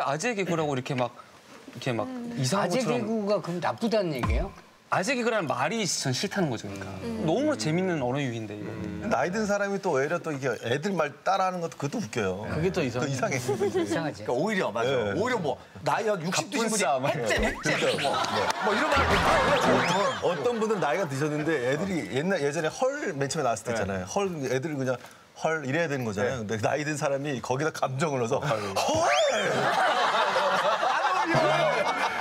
아재 개그라고 이렇게 막 이렇게 막 이상한 아재 것처럼 개구가 그럼 나쁘다는 얘기예요? 아재 개그라는 말이 전 싫다는 거죠. 그러니까 너무 재밌는 언어 유희인데 이거는. 나이 든 사람이 또 오히려 또 이게 애들 말 따라하는 것도 그것도 웃겨요. 그게 또 이상. 그 이상해. 이상하지. 그러니까 오히려 맞아. 네. 오히려 뭐 나이 한 60 드신 분이 갑분싸 막 핵잼 이런 거. 핵잼 뭐, 뭐 이런 말 하면 어떤 분은 나이가 드셨는데 애들이 옛날 예전에 헐 맨 처음에 나왔을 때 있잖아요. 헐 애들을 그냥 헐 이래야 되는 거잖아요. 근데 나이 든 사람이 거기다 감정을 넣어서 헐.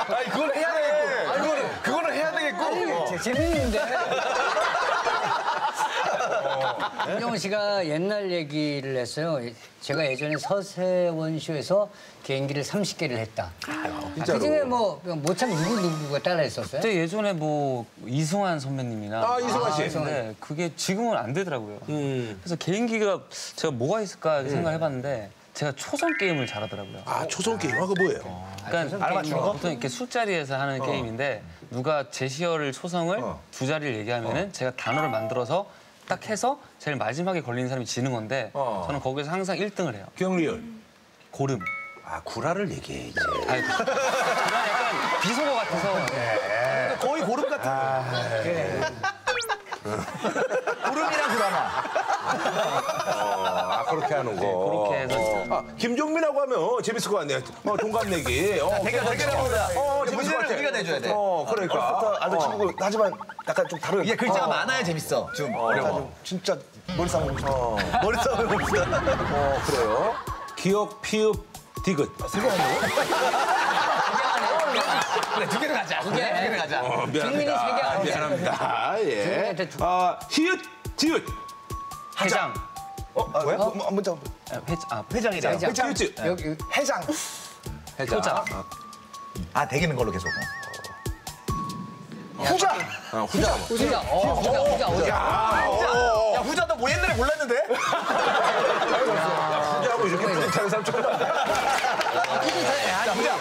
아니 그건 해야 되겠고 그거는 그거는 해야 재- 재밌는데. 김정은 씨가 옛날 얘기를 했어요. 제가 예전에 서세원 쇼에서 개인기를 30개를 했다. 아, 그 중에 뭐 모참 누구 누구가 따라 했었어요? 그때 예전에 뭐 이승환 선배님이나 아, 이승환 씨. 했는데 그게 지금은 안 되더라고요. 음. 그래서 개인기가 제가 뭐가 있을까 생각해봤는데 제가 초성 게임을 잘하더라고요. 아 초성 게임. 아 그거 뭐예요? 그러니까 알아맞추는 거? 보통 이렇게 술자리에서 하는 게임인데 누가 제시어를 초성을 두 자리를 얘기하면은 제가 단어를 만들어서 딱 해서 제일 마지막에 걸리는 사람이 지는 건데 어. 저는 거기서 항상 1등을 해요. 경리열. 고름. 아 구라를 얘기해 이제. 아니, 그런 약간 비속어 같아서 거의 고름 같은 고름이랑 드라마 아 그렇게 하는 거. 아 김종민하고 하면 재밌을 것 같네요. 어 동갑내기. 어, 대결 대결해보자 어 재밌을 것 같아. 우리가 내줘야 돼 어 그러니까. 아는 친구고 하지만 약간 좀 다르게. 이게 글자가 많아야 재밌어 좀 약간 어려워 좀 진짜 머리 싸움 봅시다. 머리 싸움 봅시다. 어 그래요. 기억 피읍 디귿. 그래 두 개를 가자 두 개를 가자 어, 국민이 세 개 미안합니다. 아웃이야. 미안합니다. 예. 두- 아 히읗 지읒. 회장. 아, 왜? 뭐, 한 문자. 회, 아, 회장이래 회장. 히읗. 여기 회장 효자. 아 대기는 걸로 계속 후자 아, 후자. 후자, 어, 후자, 후자, 후자. 야 후자 너뭐 옛날에 몰랐는데 후자하고 이렇게 뿌듯하는 사람 처음 봤네. 자 후자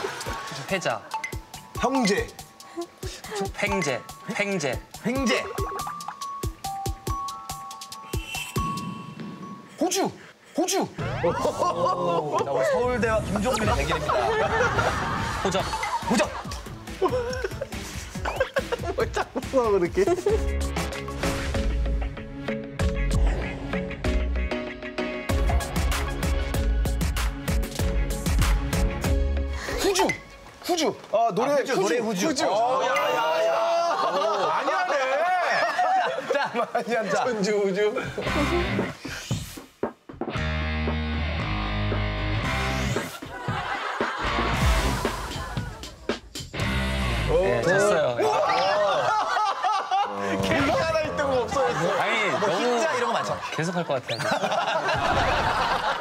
회자. 형제. 팽제. 팽제. 횡재 호주 호주 자 우리 서울대와 김종민의 대결입니다 호적. 호적 후주. 후주. 아, 노래 아, 후주, 노래 후주. 후주. 많이 하네. 많이 한다. 우주 우주. 네, 졌어요. 하나 있던 거 없어졌어. 아니, 너무 흰자 이런 거 많잖아 계속 할 것 같아요.